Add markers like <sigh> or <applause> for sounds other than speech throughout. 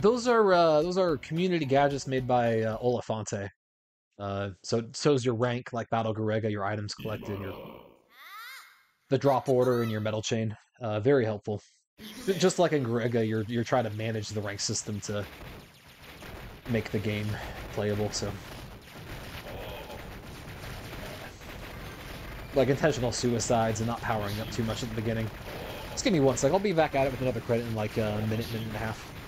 Those are uh, those are community gadgets made by uh. Uh, so it shows your rank, like Battle Garegga, your items collected, your the drop order, and your metal chain. Uh, very helpful. Just like in Garegga, you're you're trying to manage the rank system to make the game playable. So, like intentional suicides and not powering up too much at the beginning. Just give me one sec. I'll be back at it with another credit in like a minute, minute and a half.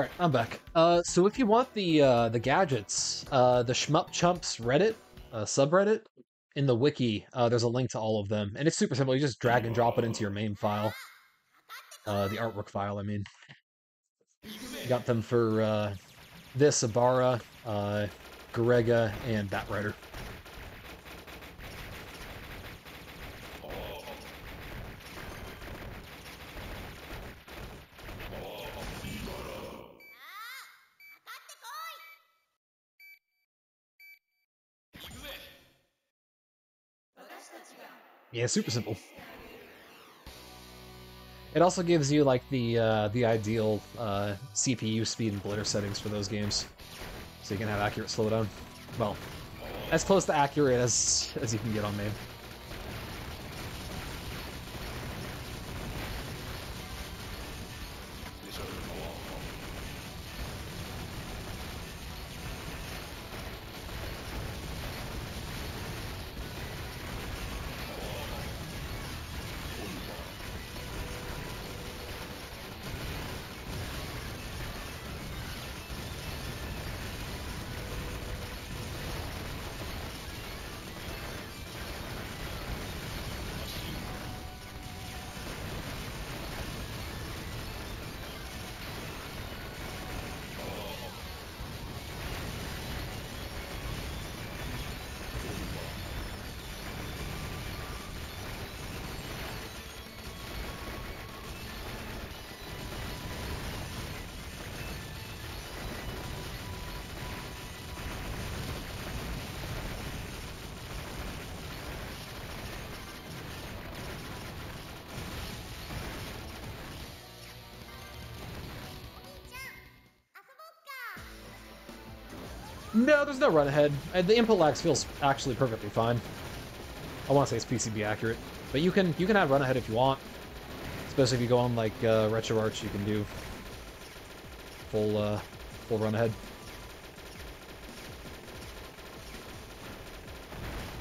All right, I'm back. Uh, so if you want the uh, the gadgets, uh, the Shmup Chumps Reddit uh, subreddit in the wiki, uh, there's a link to all of them, and it's super simple. You just drag and drop it into your MAME file, uh, the artwork file. I mean, got them for uh, this Ibara, uh, Garegga, and Batrider. Yeah, super simple. It also gives you like the uh, the ideal uh, CPU speed and blitter settings for those games, so you can have accurate slowdown. Well, as close to accurate as as you can get on MAME. No, there's no run ahead. Uh, The input lags feels actually perfectly fine. I want to say it's PCB accurate, but you can you can have run ahead if you want. Especially if you go on like uh, RetroArch, you can do full uh, full run ahead.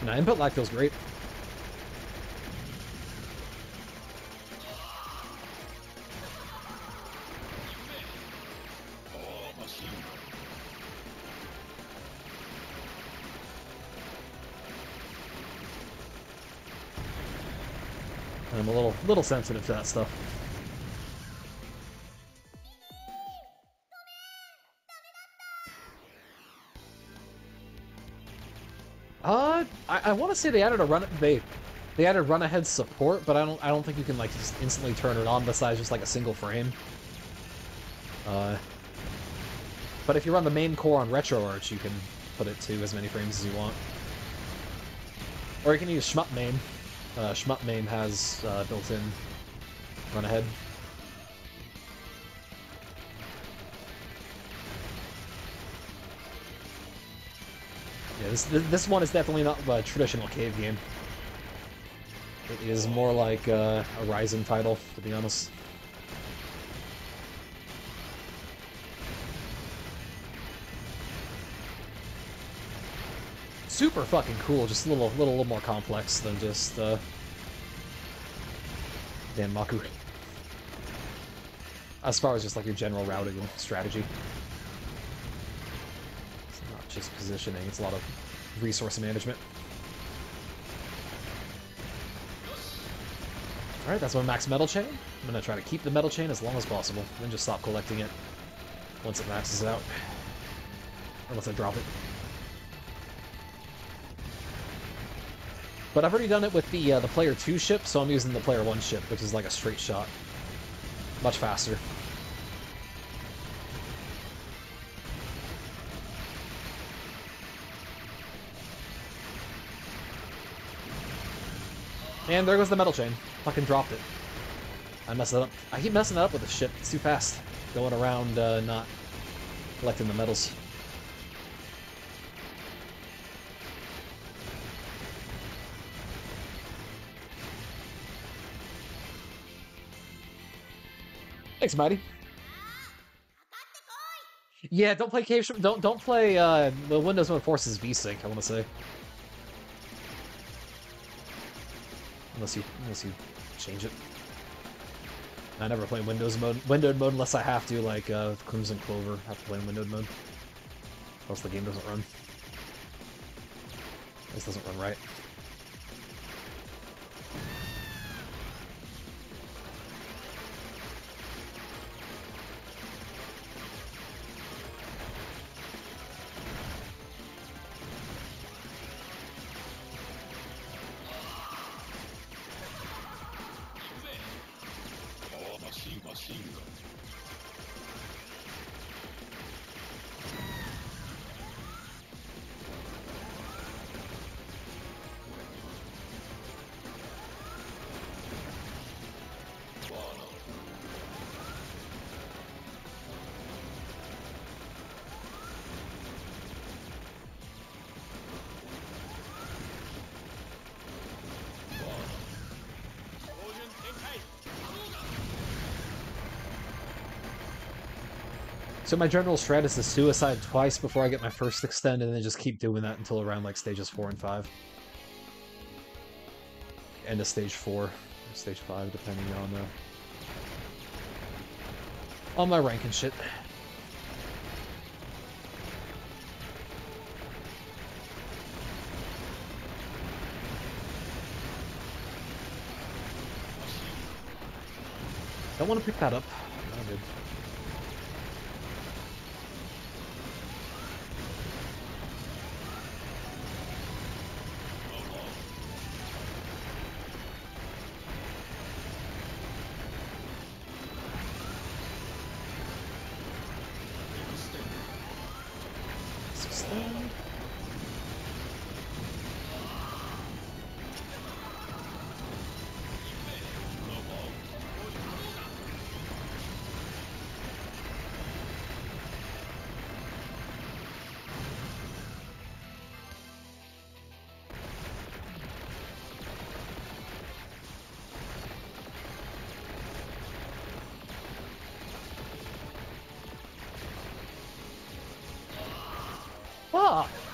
No, input lag feels great. Little sensitive to that stuff. Uh, I, I want to say they added a run they they added run ahead support, but I don't I don't think you can like just instantly turn it on besides just like a single frame. Uh, but if you run the MAME core on RetroArch, you can put it to as many frames as you want. Or you can use ShmupMAME. Uh, ShmupMAME has uh, built-in run ahead. Yeah, this this one is definitely not a traditional cave game. It is more like uh, a Raizing title, to be honest. Super fucking cool, just a little, little, little more complex than just uh, Danmaku. As far as just like your general routing strategy. It's not just positioning, it's a lot of resource management. Alright, that's my max metal chain. I'm gonna try to keep the metal chain as long as possible, then just stop collecting it once it maxes out. Unless I drop it. But I've already done it with the uh, the player 2 ship, so I'm using the player 1 ship, which is like a straight shot. Much faster. And there goes the metal chain. Fucking dropped it. I messed up. I keep messing that up with the ship. It's too fast. Going around uh, not collecting the metals. Thanks, Mighty. Yeah, don't play Cave Don't don't play uh, the Windows Mode Forces VSync. I want to say, unless you unless you change it. I never play Windows mode, windowed mode unless I have to, like uh, Crimson Clover. I have to play in windowed mode, else the game doesn't run. This doesn't run right. So my general strat is to suicide twice before I get my first extend, and then just keep doing that until around like stages 4 and 5. End of stage 4, or stage 5, depending on, uh, on my rank and shit. Don't want to pick that up. No, good.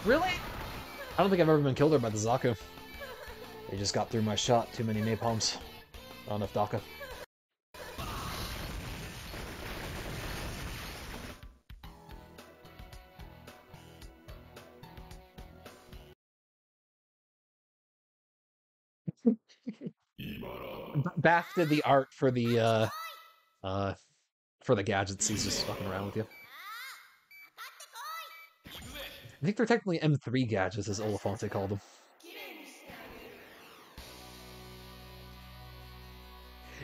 Really? I don't think I've ever been killed there by the Zaku. They just got through my shot. Too many napalms. Not enough Daka. Bath did the art for the uh uh for the gadgets. He's just fucking around with you. I think they're technically M3 gadgets, as Olafante called them.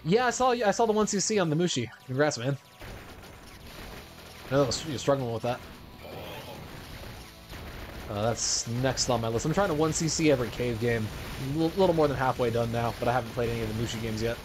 Yeah, I saw I saw the ones you see on the Mushi. Congrats, man. No, you're struggling with that. Uh, that's next on my list. I'm trying to 1cc every cave game. A little more than halfway done now, but I haven't played any of the Mushi games yet.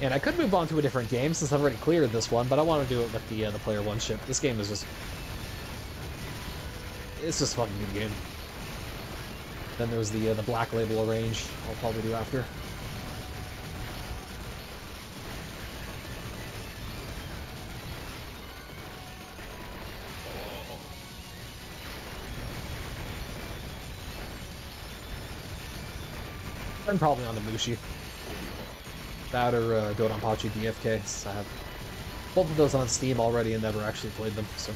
And I could move on to a different game since I've already cleared this one, but I want to do it with the uh, the player one ship. This game is just... It's just a fucking good game. Then there's the uh, the black label arrange. I'll probably do after. I'm probably on the Mushi. That or uh, Dodonpachi DFK. I have both of those on Steam already and never actually played them, so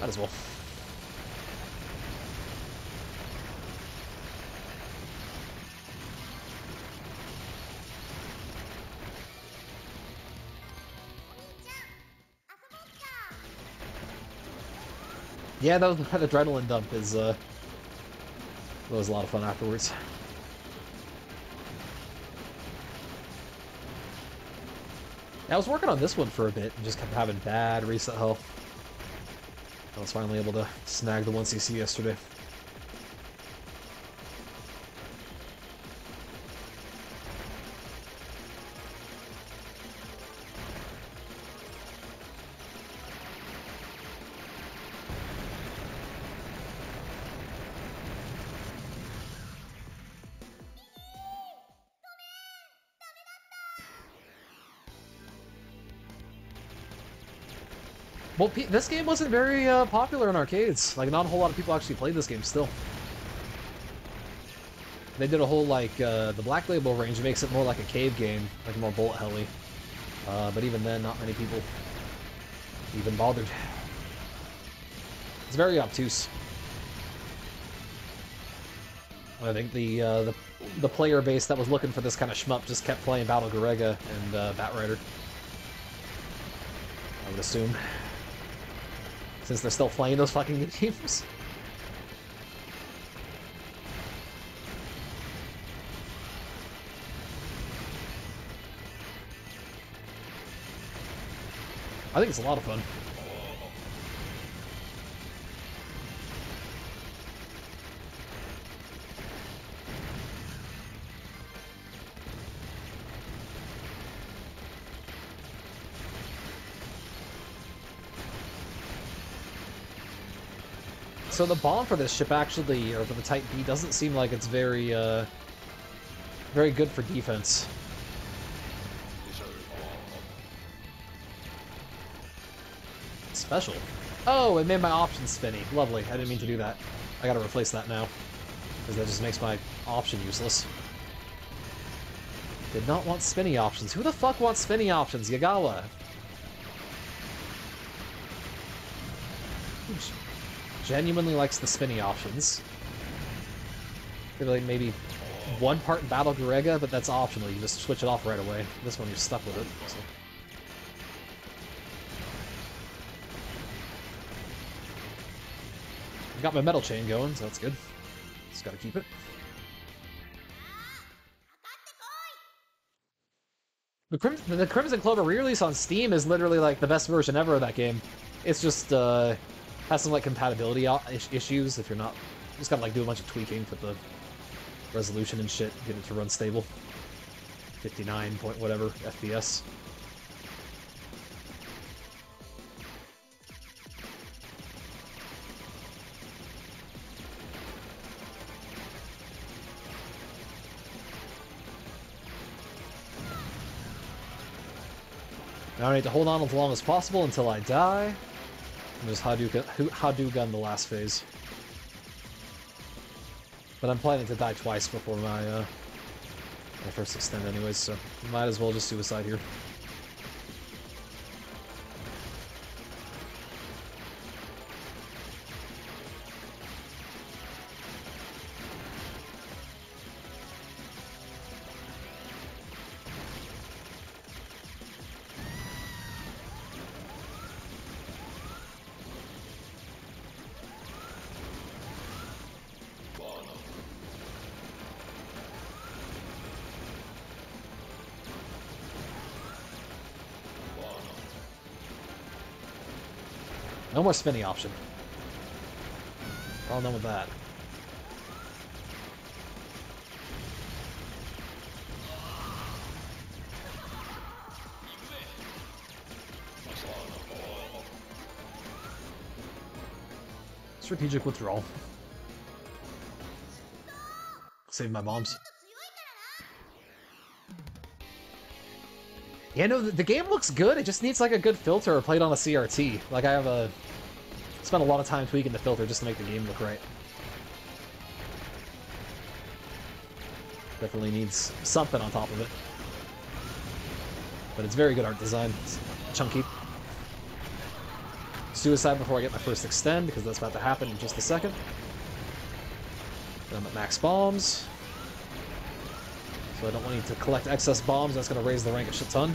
might as well. Yeah, that that adrenaline dump is uh that was a lot of fun afterwards. I was working on this one for a bit and just kept having bad reset health. I was finally able to snag the 1cc yesterday. This game wasn't very uh, popular in arcades. Like, not a whole lot of people actually played this game still. They did a whole, like, uh, the Black Label range makes it more like a cave game, like more bullet helly. Uh, but even then, not many people even bothered. It's very obtuse. I think the, uh, the the player base that was looking for this kind of shmup just kept playing Battle Garegga and uh, Batrider. I would assume. Since they're still playing those fucking <laughs> games. I think it's a lot of fun. So the bomb for this ship actually, or for the Type B, doesn't seem like it's very, uh, very good for defense. Special. Oh, it made my options spinny. Lovely. I didn't mean to do that. I gotta replace that now. Because that just makes my option useless. Did not want spinny options. Who the fuck wants spinny options? Yagawa. Genuinely likes the spinny options. Feel like maybe one part in Battle Garegga, but that's optional. You just switch it off right away. This one, you're stuck with it. So. I've got my metal chain going, so that's good. Just gotta keep it. The, Crim the Crimson Clover re-release on Steam is literally like the best version ever of that game. It's just, uh, has some like compatibility issues if you're not just gotta like do a bunch of tweaking for the resolution and shit, get it to run stable. 59 point whatever FPS. Now I need to hold on as long as possible until I die. And just Hadouken, Hadouken the last phase. But I'm planning to die twice before my, uh, my first extend anyways, so might as well just suicide here. More spinning option. All done with that. Strategic withdrawal. Save my bombs. Yeah, no, the, the game looks good. It just needs like a good filter or played on a CRT. Like I have a spent a lot of time tweaking the filter just to make the game look right. Definitely needs something on top of it. But it's very good art design. It's chunky. Suicide before I get my first extend, because that's about to happen in just a second. Then I'm at max bombs. So I don't want to collect excess bombs, that's going to raise the rank a shit ton.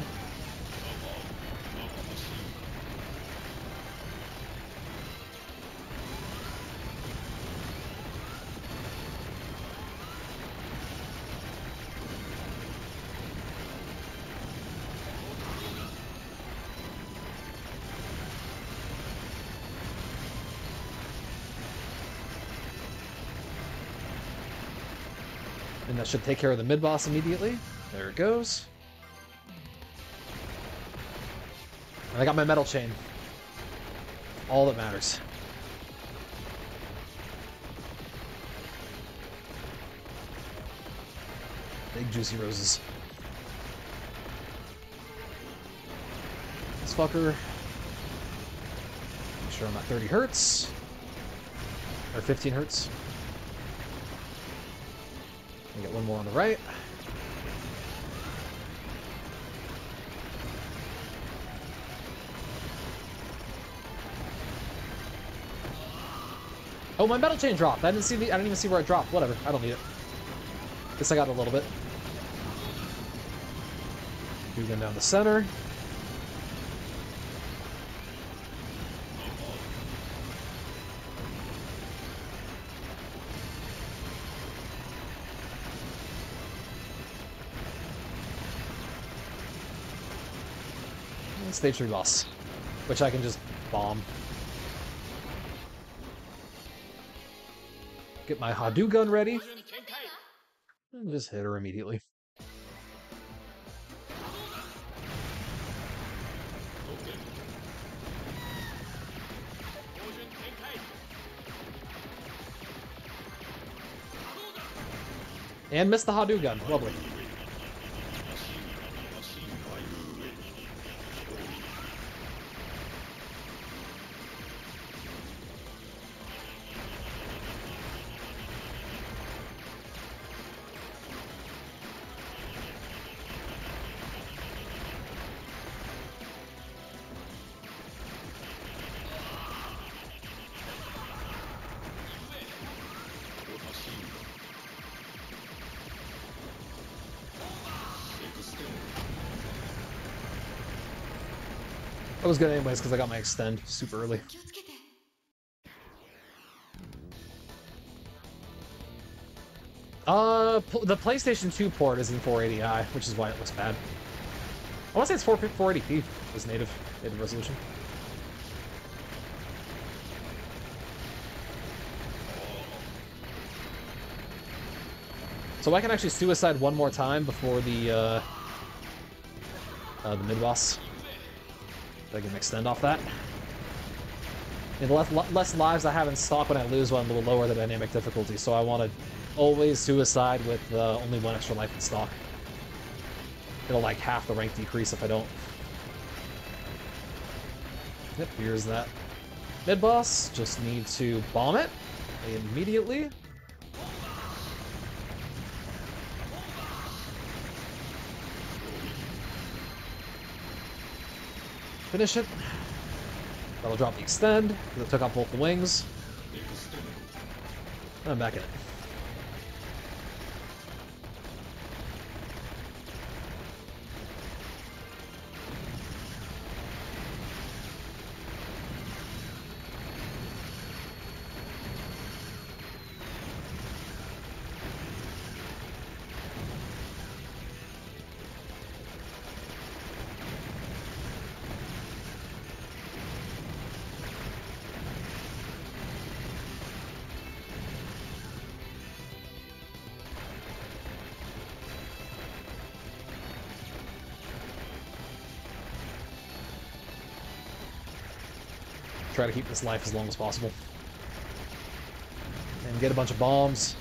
Should take care of the mid-boss immediately. There it goes. And I got my metal chain. All that matters. Big juicy roses. This fucker. Make sure I'm at 30 hertz. Or 15 hertz. Got one more on the right. Oh, my metal chain dropped. I didn't see the. I didn't even see where it dropped. Whatever. I don't need it. Guess I got a little bit. Moving down the center. 3 boss, which I can just bomb. Get my Hadouken ready. And just hit her immediately. And missed the Hadouken. Lovely. That was good anyways, because I got my extend super early. Uh, the PlayStation 2 port is in 480i, which is why it looks bad. I want to say it's 4 480p is native, native resolution. So I can actually suicide one more time before the uh, uh, the mid boss. I can extend off that. And the less, less lives I have in stock when I lose one, the lower the dynamic difficulty, so I want to always suicide with uh, only one extra life in stock. It'll like half the rank decrease if I don't. Yep, here's that mid-boss. Just need to bomb it immediately. Finish it. That'll drop the extend, because it took off both the wings. I'm back in it. Try to keep this life as long as possible. And get a bunch of bombs.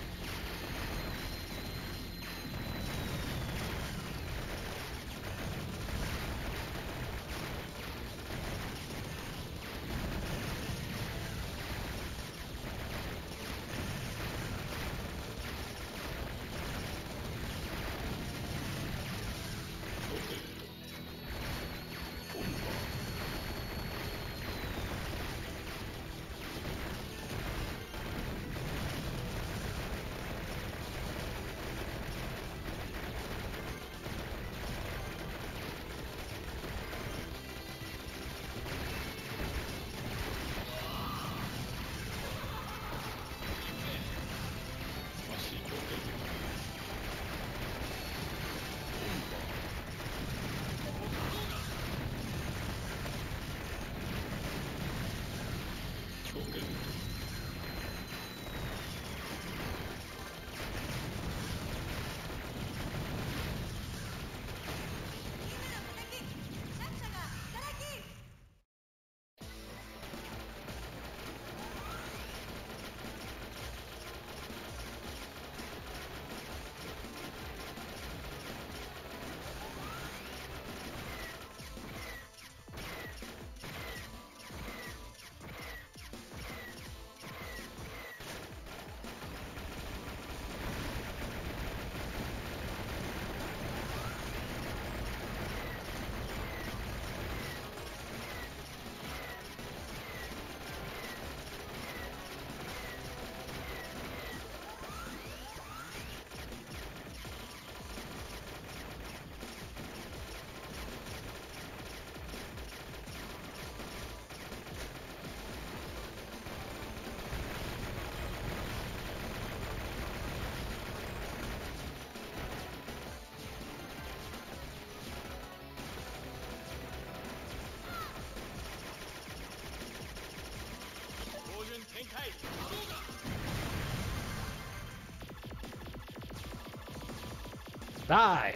Die!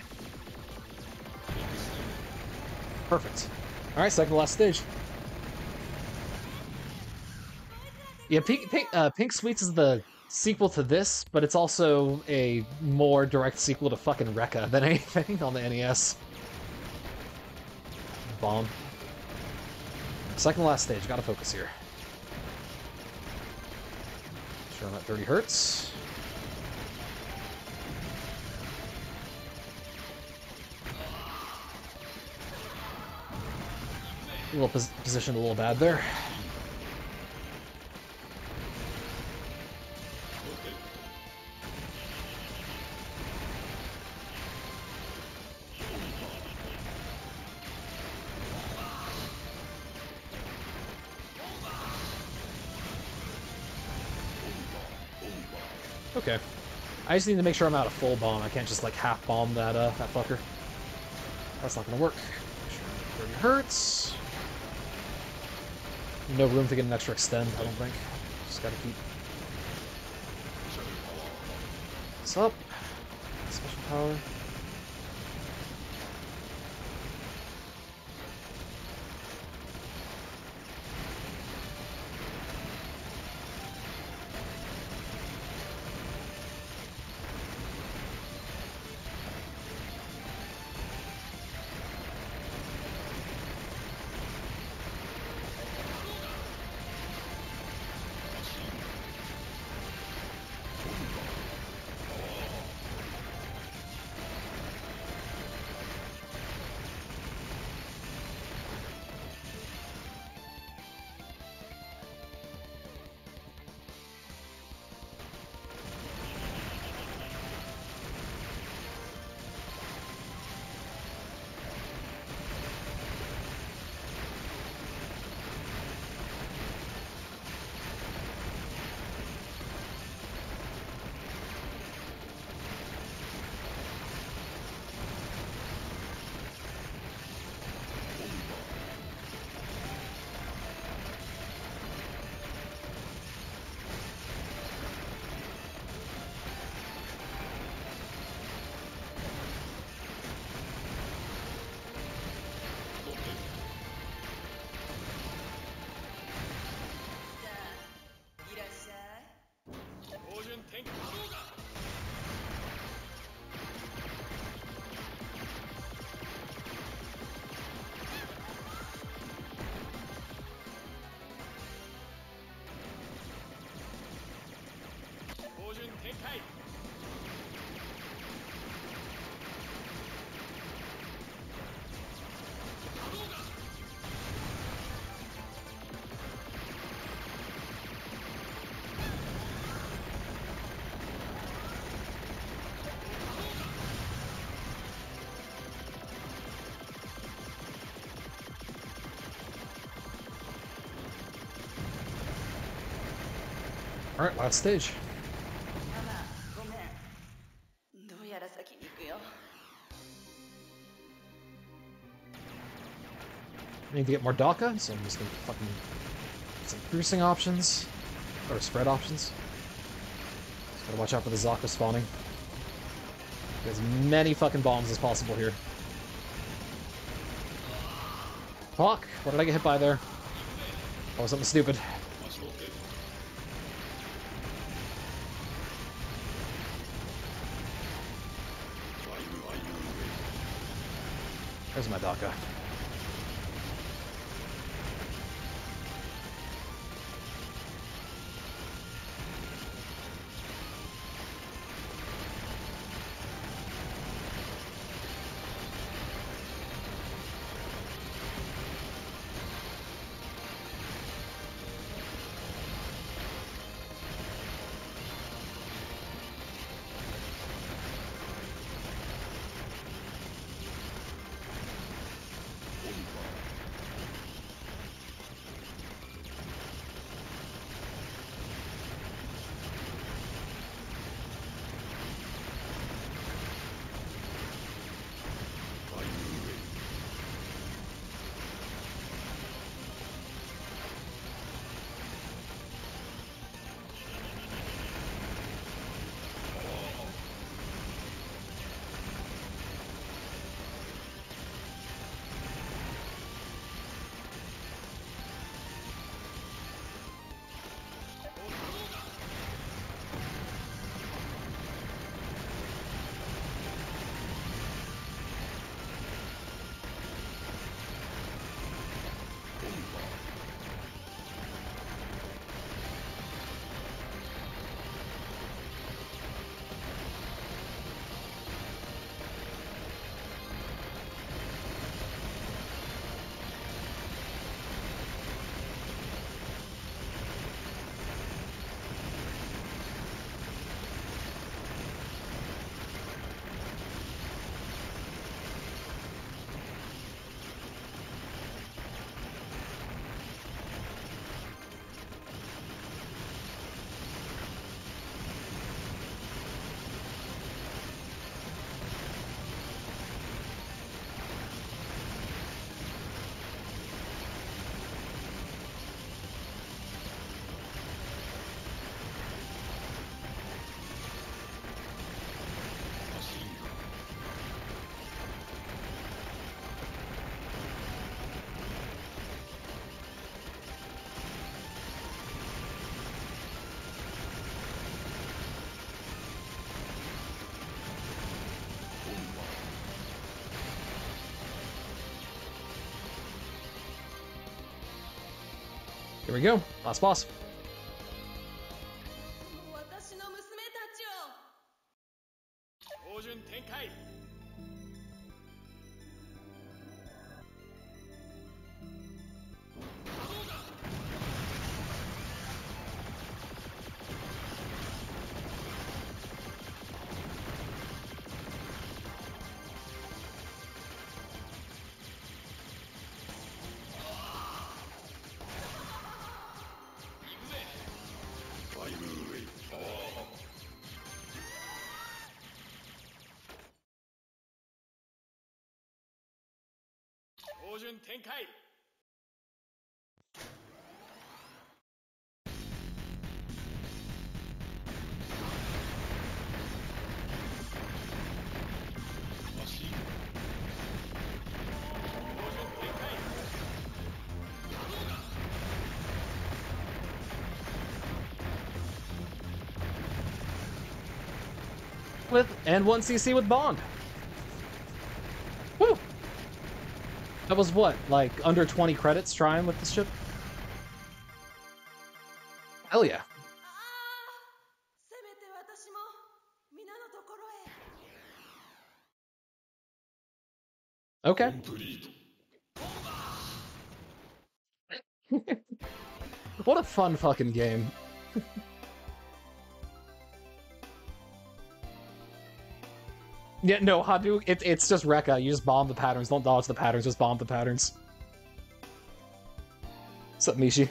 Perfect. Alright, second last stage. Yeah, Pink, Pink, uh, Pink Sweets is the sequel to this, but it's also a more direct sequel to fucking Rekka than <laughs> anything on the NES. Bomb. Second last stage, gotta focus here. Sure I'm at 30 hertz. Little pos positioned a little bad there. Okay. I just need to make sure I'm out of full bomb. I can't just like half bomb that uh that fucker. That's not gonna work. 30 hertz. No room to get an extra extend, I don't think. Just gotta keep this up. Special power. Alright, last stage. I need to get more Daka, so I'm just gonna fucking some piercing options. Or spread options. Just gotta watch out for the Zaka spawning. Get as many fucking bombs as possible here. Fuck! What did I get hit by there? Oh, something stupid. There's my Daka. Here we go. Last boss. 标准展开 With and one CC with Bond. That was what, like under 20 credits trying with the ship? Hell yeah. Okay. <laughs> what a fun fucking game. <laughs> yeah, no, Hadu, it, it's just Rekka. You just bomb the patterns. Don't dodge the patterns, just bomb the patterns. What's up, Mishi?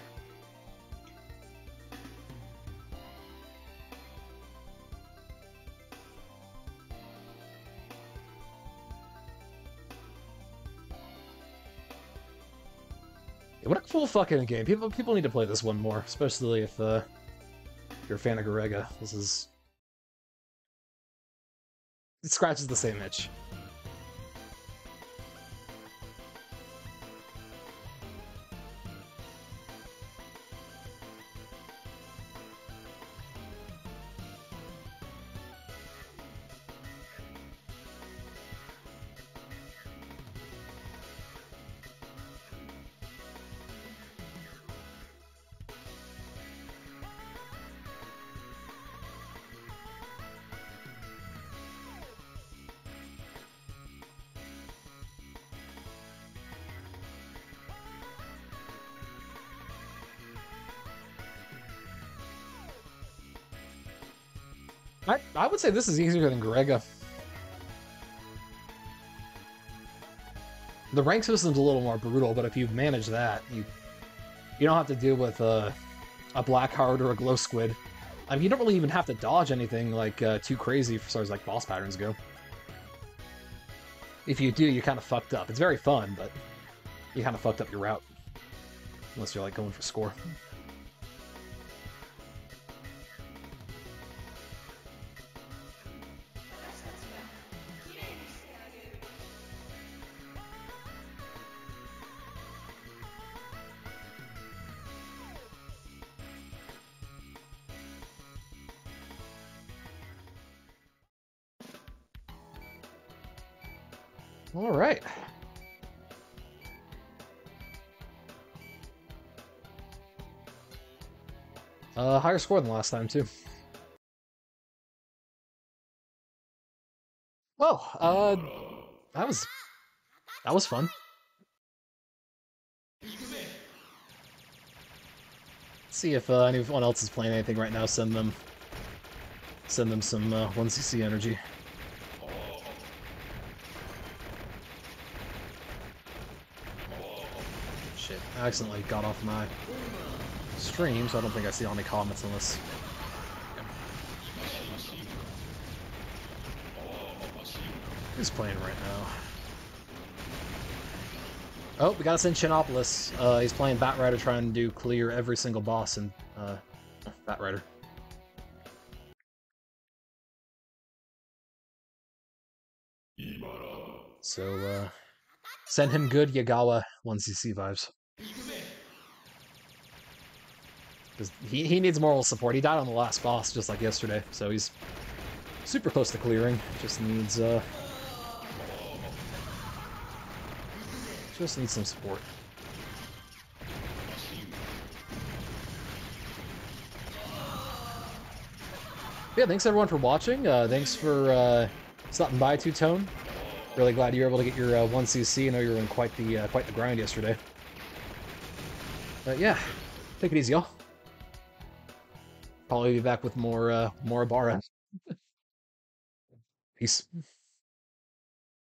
What a cool fucking game. People people need to play this one more, especially if uh, you're a fan of Garegga. This is scratches the same itch. I I would say this is easier than Garegga. The rank system's a little more brutal, but if you manage that, you you don't have to deal with a black heart or a glow squid. I mean, you don't really even have to dodge anything like uh, too crazy as far as like boss patterns go. If you do, you're kind of fucked up. It's very fun, but you kind of fucked up your route. Unless you're like going for score. Higher score than last time too. Well, uh, that was that was fun. See if uh, anyone else is playing anything right now. Send them, send them some uh, one CC energy. Shit, I accidentally got off my stream, so I don't think I see any comments on this. Who's playing right now? Oh, we gotta send Chinopolis. Uh, he's playing Batrider trying to do clear every single boss in uh, Batrider. So, uh, send him good Yagawa Once 1cc vibes. Because he, he needs moral support. He died on the last boss just like yesterday, so he's super close to clearing. Just needs, uh... Just needs some support. yeah, thanks everyone for watching. Uh, thanks for uh, stopping by, Two Tone. Really glad you were able to get your uh, 1cc. I know you were in quite the uh, quite the grind yesterday. But yeah, take it easy, y'all. Probably be back with more uh, more Ibara. <laughs> Peace.